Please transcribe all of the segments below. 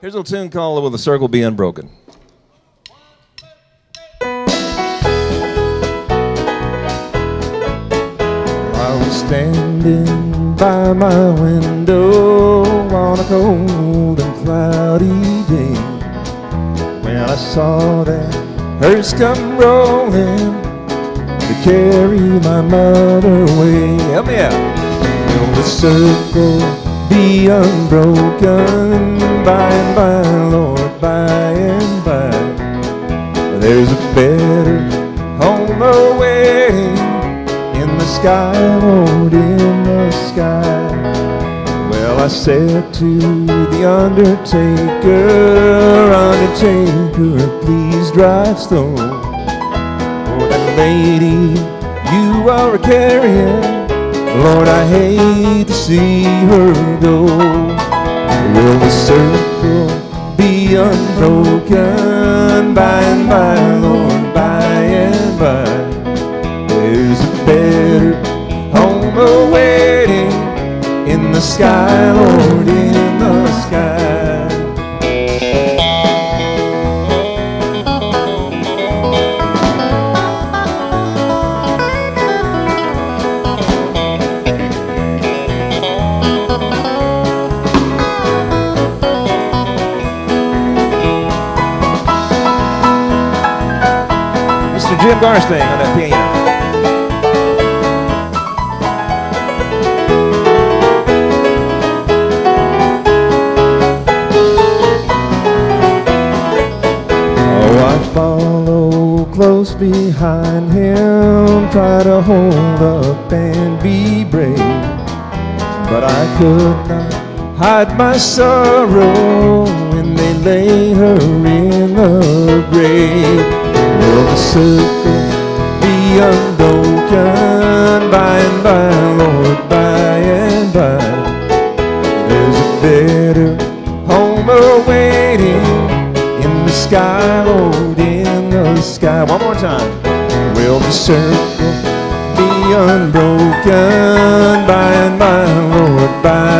Here's a little tune called Will the Circle Be Unbroken? I was standing by my window on a cold and cloudy day when I saw that hearse come rolling to carry my mother away. Help me out. Will the circle be unbroken by and by, Lord, by and by? There's a better home awaiting in the sky, Lord, in the sky. Well, I said to the undertaker, Undertaker, please drive slow. For that lady you are carrying, Lord, I hate to see her go. Will the circle be unbroken by and by, Lord, by and by? There's a better home awaiting in the sky, Lord, Mr. Jim Garstang on that piano. Oh, I follow close behind him, try to hold up and be brave. But I could not hide my sorrow when they lay her in the circle be unbroken by and by, Lord, by and by? There's a better home awaiting in the sky, Lord, in the sky. One more time. Will the circle be unbroken by and by, Lord, by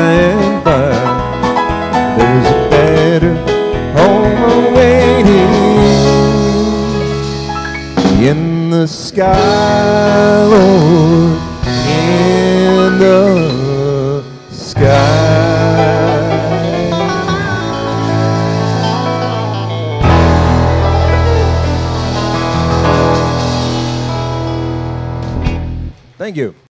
sky, Lord, in the sky. Thank you.